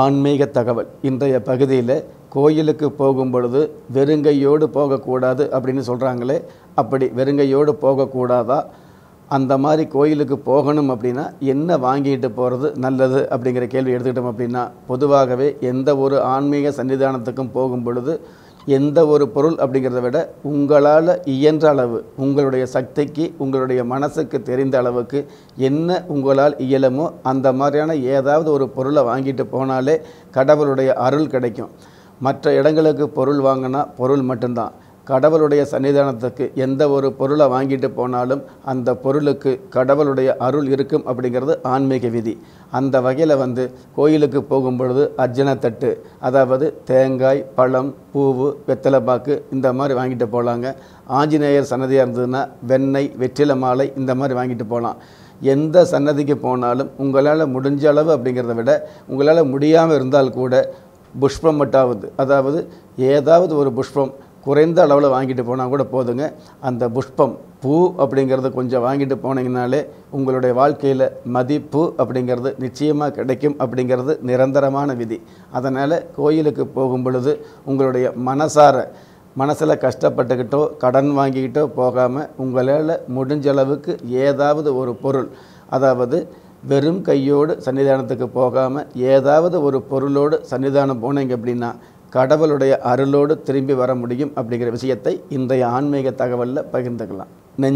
ஆன்மீக தகவல். இன்றைய பகுதியில் கோயிலுக்கு போகும் பொழுது வெறுங்கையோடு போகக்கூடாது அப்படின்னு சொல்கிறாங்களே அப்படி வெறுங்கையோடு போகக்கூடாதா? அந்த மாதிரி கோயிலுக்கு போகணும் அப்படின்னா என்ன வாங்கிட்டு போகிறது நல்லது அப்படிங்கிற கேள்வி எடுத்துக்கிட்டோம் அப்படின்னா பொதுவாகவே எந்த ஒரு ஆன்மீக சன்னிதானத்துக்கும் போகும் பொழுது எந்த ஒரு பொருள் அப்படிங்கிறத விட உங்களால் இயன்ற அளவு உங்களுடைய சக்திக்கு உங்களுடைய மனசுக்கு தெரிந்த அளவுக்கு என்ன உங்களால் இயலுமோ அந்த மாதிரியான ஏதாவது ஒரு பொருளை வாங்கிட்டு போனாலே கடவுளுடைய அருள் கிடைக்கும். மற்ற இடங்களுக்கு பொருள் வாங்கினா பொருள் மட்டும்தான். கடவுளுடைய சன்னிதானத்துக்கு எந்த ஒரு பொருளை வாங்கிட்டு போனாலும் அந்த பொருளுக்கு கடவுளுடைய அருள் இருக்கும் அப்படிங்கிறது ஆன்மீக விதி. அந்த வகையில் வந்து கோயிலுக்கு போகும் பொழுது அர்ஜனத்தட்டு அதாவது தேங்காய் பழம் பூவு வெத்தலைப்பாக்கு இந்த மாதிரி வாங்கிட்டு போகலாங்க ஆஞ்சநேயர் சன்னதியாக இருந்ததுன்னா வெண்ணெய் வெற்றிலை மாலை இந்த மாதிரி வாங்கிட்டு போகலாம் எந்த சன்னதிக்கு போனாலும் உங்களால் முடிஞ்ச அளவு அப்படிங்கிறத விட உங்களால் முடியாமல் இருந்தால் கூட புஷ்பம் மட்டாவது அதாவது ஏதாவது ஒரு புஷ்பம் குறைந்த அளவில் வாங்கிட்டு போனால் கூட போதுங்க. அந்த புஷ்பம் பூ அப்படிங்கிறத கொஞ்சம் வாங்கிட்டு போனீங்கனாலே உங்களுடைய வாழ்க்கையில் மதிப்பு அப்படிங்கிறது நிச்சயமாக கிடைக்கும் அப்படிங்கிறது நிரந்தரமான விதி. அதனால் கோயிலுக்கு போகும் பொழுது உங்களுடைய மனசார மனசில் கஷ்டப்பட்டுக்கிட்டோ கடன் வாங்கிக்கிட்டோ போகாமல் உங்களால் முடிஞ்ச அளவுக்கு ஏதாவது ஒரு பொருள் அதாவது வெறும் கையோடு சன்னிதானத்துக்கு போகாமல் ஏதாவது ஒரு பொருளோடு சன்னிதானம் போனீங்க அப்படின்னா கடவுளுடைய அருளோடு திரும்பி வர முடியும் அப்படிங்கிற விஷயத்தை இன்றைய ஆன்மீக தகவலில் பகிர்ந்துக்கலாம்.